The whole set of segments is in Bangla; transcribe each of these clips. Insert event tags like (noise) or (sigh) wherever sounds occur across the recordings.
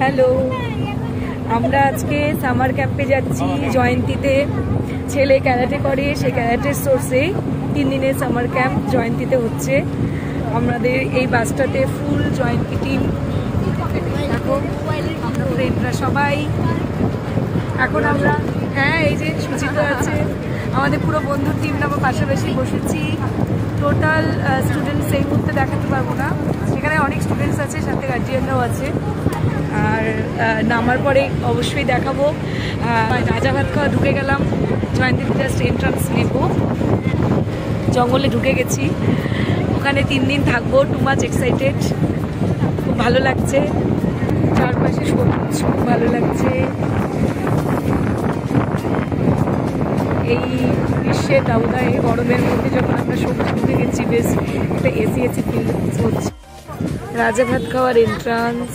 হ্যালো আমরা আজকে সামার ক্যাম্পে যাচ্ছি, জয়ন্তীতে। ছেলে ক্যারাটে করে, সে ক্যারাটের সোর্সে তিন দিনের সামার ক্যাম্প জয়ন্তীতে হচ্ছে। আমাদের এই বাসটাতে ফুল জয়ন্তী টিম আমরা ফ্রেন্ডরা সবাই। এখন আমরা হ্যাঁ এই যে সুচিত আছে। আমাদের পুরো বন্ধুর টিম আমরা পাশাপাশি বসেছি। টোটাল স্টুডেন্টস এই মুহূর্তে দেখাতে পারব না। সেখানে অনেক স্টুডেন্টস আছে, সাথে গার্জিয়ানরাও আছে। আর নামার পরে অবশ্যই দেখাবো। রাজা ভাত খাওয়া ঢুকে গেলাম। জয়ন্তীতে জাস্ট এন্ট্রান্স নেব। জঙ্গলে ঢুকে গেছি। ওখানে তিন দিন থাকব টু মাচ এক্সাইটেড খুব ভালো লাগছে। চারপাশে সবুজ, খুব ভালো লাগছে। এই গ্রীষ্মের দাবদাহে গরমের মধ্যে যখন আমরা সবুজ ঢুকে গেছি, বেশ একটা এসি এসি ফিল হচ্ছে। রাজা ভাত খাওয়ার এন্ট্রান্স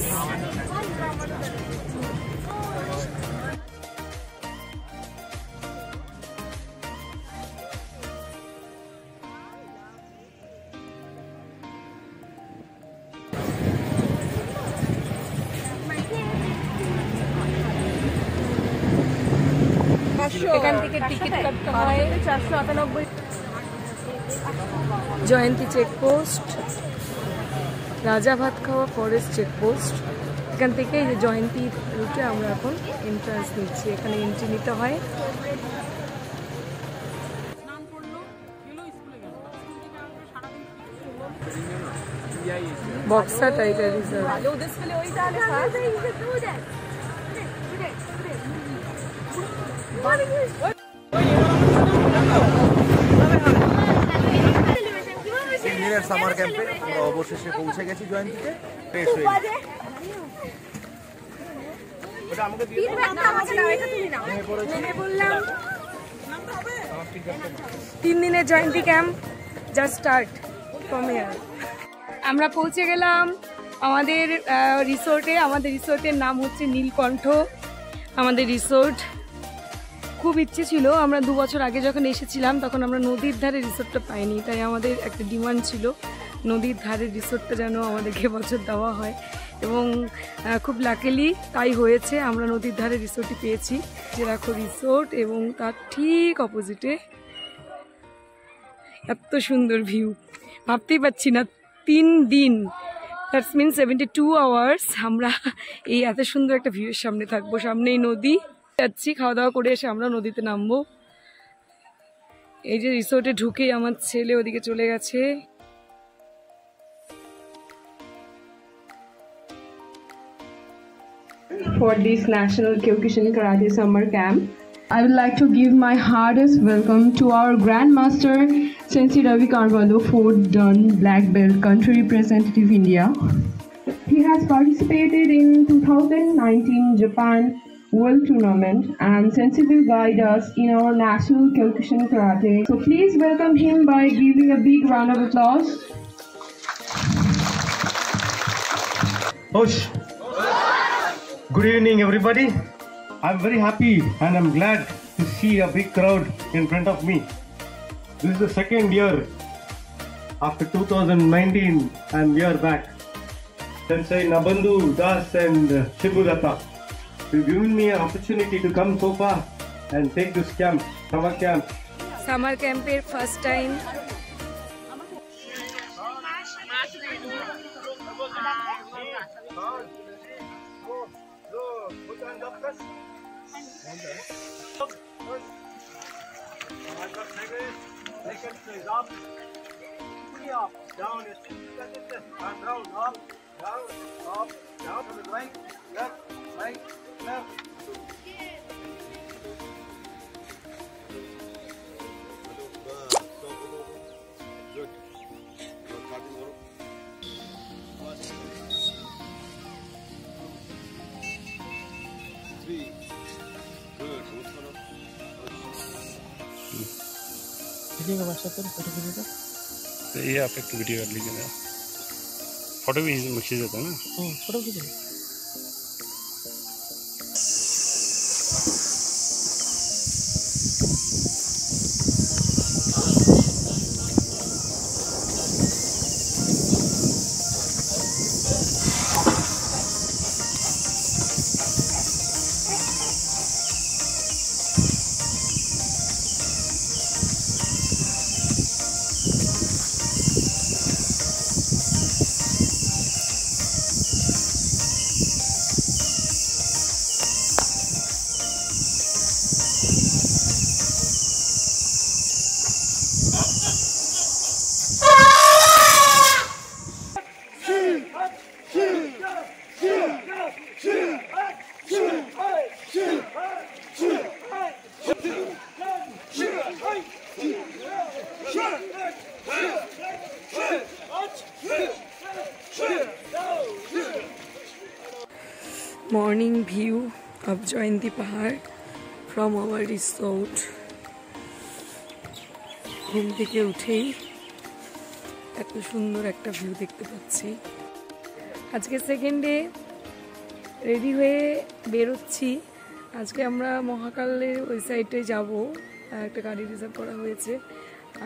থেকে টিকিট কাটতে হয়। চারশো আটানব্বই। জয়ন্তী চেকপোস্ট রাজা ভাত খাওয়া ফরেস্ট চেকপোস্ট। এখান থেকে যে জয়ন্তী রুটে আমরা এখন এন্ট্রান্স নিচ্ছি। এখানে এন্ট্রি নিতে হয়। Buxa tiger reserve. দিনের সামার ক্যাম্পে আমরা অবশেষে পৌঁছে গেছি জয়ন্তীতে। ফ্রেশ হয়ে। তিন দিনের Jayanti camp just start from here আমরা পৌঁছে গেলাম আমাদের রিসোর্টে আমাদের রিসোর্টের নাম হচ্ছে নীলকণ্ঠ। আমাদের রিসোর্ট খুব ইচ্ছে ছিল। আমরা দু বছর আগে যখন এসেছিলাম, তখন আমরা নদীর ধারে রিসোর্টটা পাইনি। তাই আমাদের একটা ডিমান্ড ছিল, নদীর ধারে রিসোর্টটা যেন আমাদেরকে (laughs) বছর দেওয়া হয়। এবং খুব লাকিলি তাই হয়েছে, আমরা নদীর ধারে রিসোর্টই পেয়েছি। যে রাখো রিসোর্ট এবং তার ঠিক অপোজিটে এত সুন্দর ভিউ ভাবতেই পারছি না, তিন দিন। That's mean seventy two hours আমরা এই এত সুন্দর একটা ভিউয়ের সামনে থাকব। সামনেই নদী যাচ্ছি খাওয়া দাওয়া করে এসে আমরা নদীতে নামবো এই যে রিসোর্টে ঢুকেই আমার ছেলে ওদিকে চলে গেছে for this National Kyokushin Karate Summer Camp. I would like to give my hardest welcome to our Grandmaster Sensei Ravi Carvalho, fourth done black belt country representative India. He has participated in 2019 Japan World Tournament and Sensei will guide us in our National Kyokushin Karate. So please welcome him by giving a big round of applause. Hush. Good evening, everybody. I'm very happy and I'm glad to see a big crowd in front of me. This is the second year after 2019, and we are back. Sensei Nabandhu Das and uh, Shibu Datta, You've given me an opportunity to come so far and take this camp, summer camp. Summer camp here first time. Down down, down, down. WhatsApp ये आप एक वीडियो कर लीजिए फ़ोटो भी खींच देता है ना फ़ोटो खींच অফ জয়ন্তী পাহাড় ফ্রম আওয়ার রিসোর্ট ঘুম থেকে উঠেই এত সুন্দর একটা ভিউ দেখতে পাচ্ছি। আজকে সেকেন্ড রেডি হয়ে বেরোচ্ছি। আজকে আমরা মহাকালের ওই সাইডে যাব, একটা গাড়ি রিজার্ভ করা হয়েছে।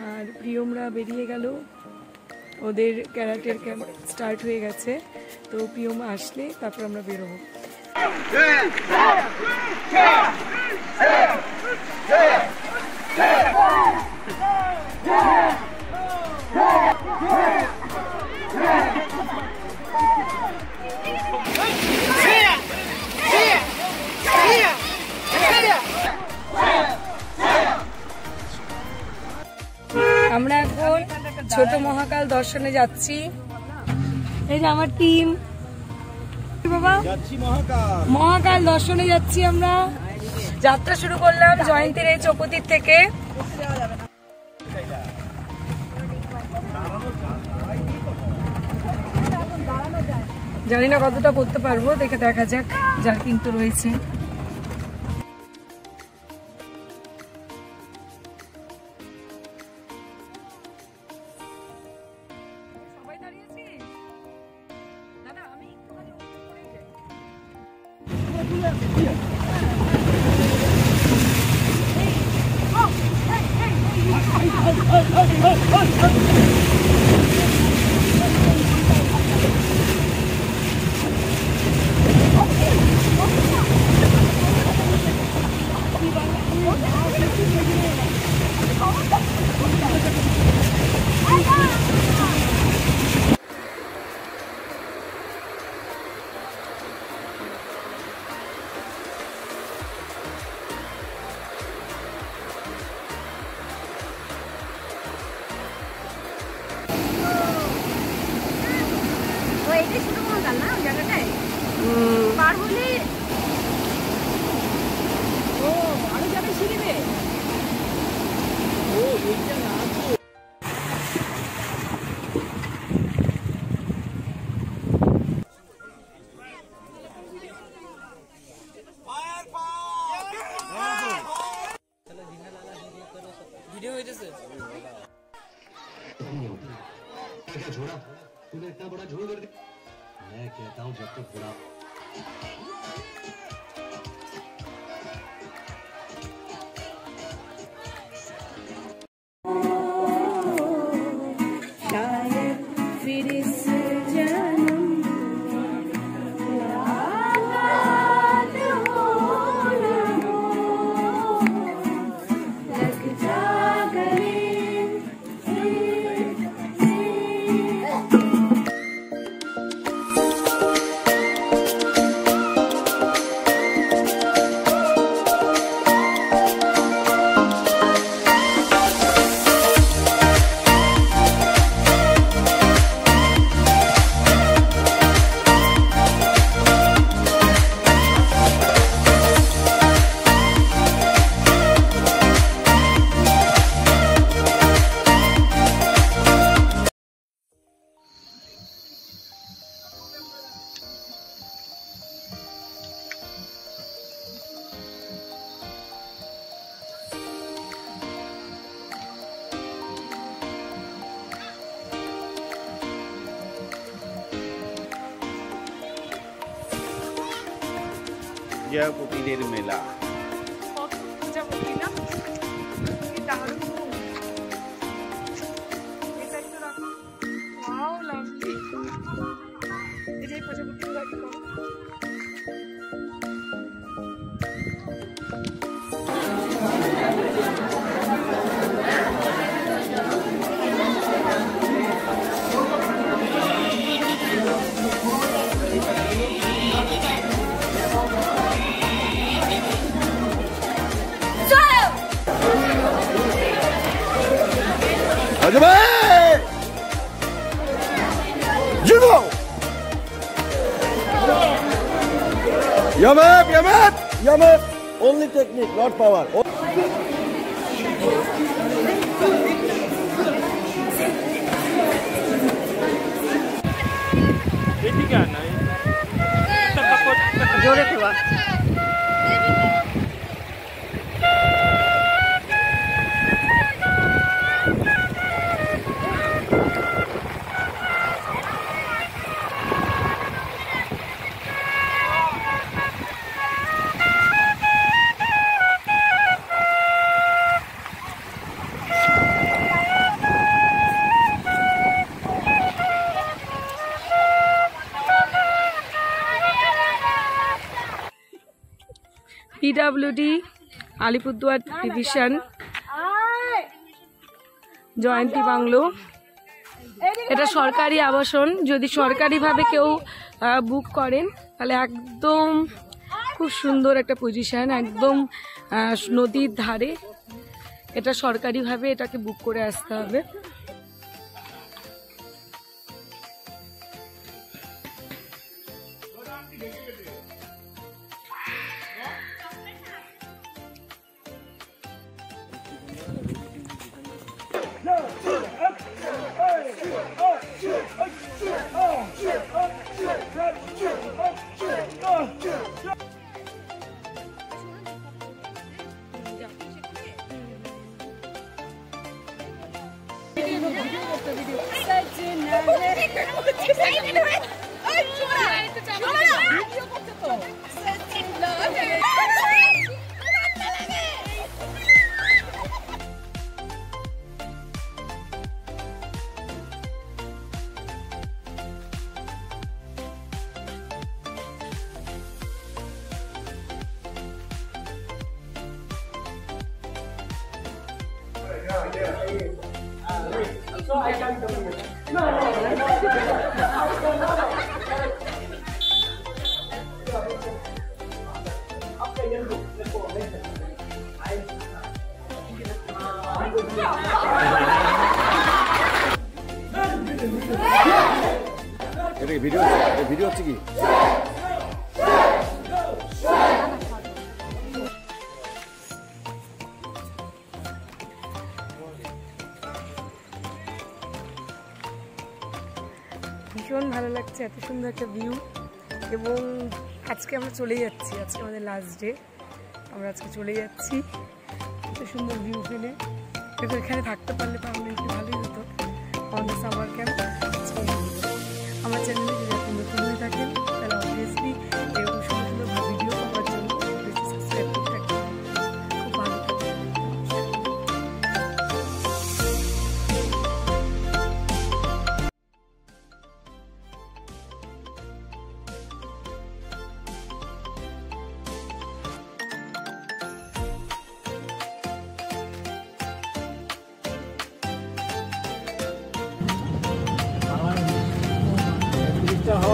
আর প্রিয়মরা বেরিয়ে গেল। ওদের ক্যারাটের ক্যাম্প স্টার্ট হয়ে গেছে। তো প্রিয়ম আসলে তারপর আমরা বেরোবো। আমরা এখন ছোট মহাকাল দর্শনে যাচ্ছি। এই যে আমার টিম বাবা। মহাকাল। দর্শনে যাচ্ছি আমরা। যাত্রা শুরু করলাম জয়ন্তীর এই চৌপতির থেকে। জানি না কতটা করতে পারব দেখে দেখা যাক জার্কিং কিন্তু রয়েছে। ও It up. जय कुटीर मेला। Hadi be! Cino! Yamap, yamap, yamap. Only teknik, not power. Jadi kan? Jore keluar. PWD Alipurduar division Jayanti bungalow এটা সরকারি আবাসন। যদি সরকারিভাবে কেউ বুক করেন, তাহলে একদম খুব সুন্দর একটা পজিশন একদম নদীর ধারে। এটা সরকারিভাবে এটাকে বুক করে আসতে হবে। Yeah, yeah, yeah. 이렇게 미디어, 미디어 찍기. ভালো এত সুন্দর একটা ভিউ এবং আজকে আমরা চলে যাচ্ছি, আজকে আমাদের লাস্ট ডে আমরা আজকে চলে যাচ্ছি এত সুন্দর ভিউ ফেলে এখানে থাকতে পারলে তো একটু ভালোই হতো। আমাদের সামার